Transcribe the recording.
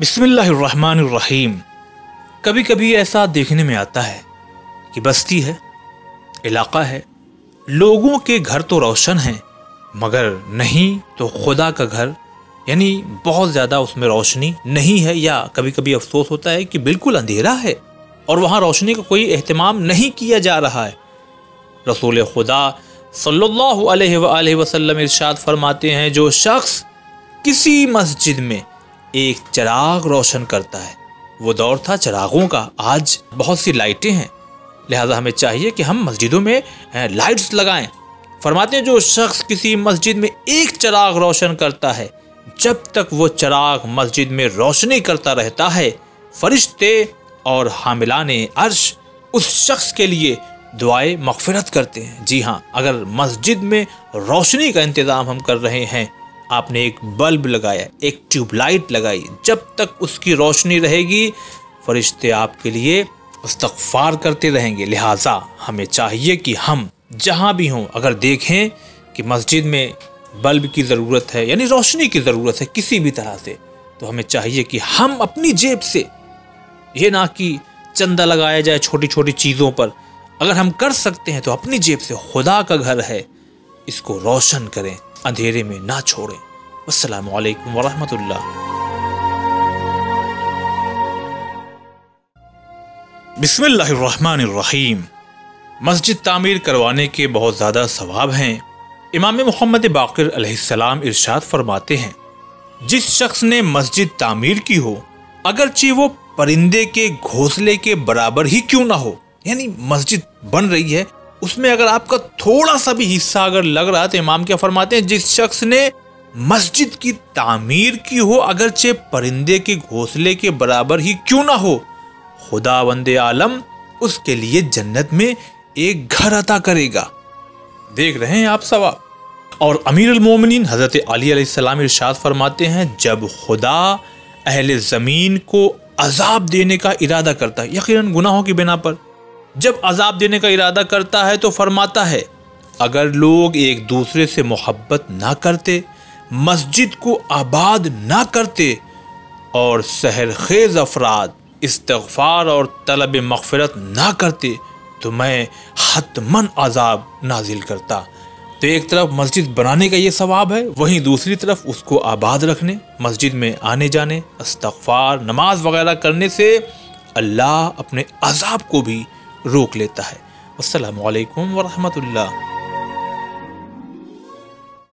बिस्मिल्लाहिर्रहमानिर्रहीम। कभी कभी ऐसा देखने में आता है कि बस्ती है, इलाका है, लोगों के घर तो रोशन हैं, मगर नहीं तो खुदा का घर, यानी बहुत ज़्यादा उसमें रोशनी नहीं है, या कभी कभी अफसोस होता है कि बिल्कुल अंधेरा है, और वहाँ रोशनी का कोई अहतमाम नहीं किया जा रहा है। रसूल खुदा सल्लल्लाहु अलैहि वसल्लम इरशाद फरमाते हैं, जो शख्स किसी मस्जिद में एक चिराग रोशन करता है। वो दौर था चिरागों का। आज बहुत सी लाइटें हैं। लिहाजा हमें चाहिए कि हम मस्जिदों में लाइट्स लगाएँ। फरमाते हैं, जो शख्स किसी मस्जिद में एक चिराग रोशन करता है, जब तक वो चिराग मस्जिद में रोशनी करता रहता है, फरिश्ते और हामिलान अर्श, उस शख्स के लिए दुआए मगफरत करते हैं। जी हाँ अगर मस्जिद में रोशनी का इंतज़ाम हम कर रहे हैं आपने एक बल्ब लगाया, एक ट्यूबलाइट लगाई। जब तक उसकी रोशनी रहेगी, फरिश्ते आपके लिए इस्तफार करते रहेंगे। लिहाजा हमें चाहिए कि हम जहाँ भी हों, अगर देखें कि मस्जिद में बल्ब की ज़रूरत है, यानी रोशनी की ज़रूरत है किसी भी तरह से तो हमें चाहिए कि हम अपनी जेब से, ये ना कि चंदा लगाया जाए छोटी छोटी चीज़ों पर, अगर हम कर सकते हैं तो अपनी जेब से खुदा का घर है। इसको रोशन करें, अंधेरे में ना छोड़ें। वालेकुम वरहमतुल्लाह। बिस्मिल्लाहिर्रहमानिर्रहीम। मस्जिद तामीर करवाने के बहुत ज़्यादा सवाब हैं। इमाम मोहम्मद बाकर अलैहिस्सलाम इरशाद फरमाते हैं, जिस शख्स ने मस्जिद तामीर की हो, अगरचे वो परिंदे के घोंसले के बराबर ही क्यों ना हो? यानी मस्जिद बन रही है उसमें अगर आपका थोड़ा सा भी हिस्सा अगर लग रहा है तो इमाम क्या फरमाते हैं, जिस शख्स ने मस्जिद की तामीर की हो, अगरचे परिंदे के घोंसले के बराबर ही क्यों ना हो, खुदा वंदे आलम, उसके लिए जन्नत में एक घर अता करेगा। देख रहे हैं आप सवाब और अमीर मोमिन हज़रत अली सलाम इरशाद फरमाते हैं, जब खुदा अहल ज़मीन को अजाब देने का इरादा करता है यकीन गुनाहों की बिना पर जब अजाब देने का इरादा करता है तो फरमाता है, अगर लोग एक दूसरे से मोहब्बत ना करते, मस्जिद को आबाद ना करते, और सहर खेज अफराद इस्तफ़ार और तलब मगफरत ना करते तो मैं हतमन अजाब नाजिल करता। तो एक तरफ़ मस्जिद बनाने का ये सवाब है, वहीं दूसरी तरफ़ उसको आबाद रखने, मस्जिद में आने जाने इस्तफ़ार नमाज़ वगैरह करने से अल्लाह अपने अजाब को भी रोक लेता है। असलकम वरहमतुल्लाह।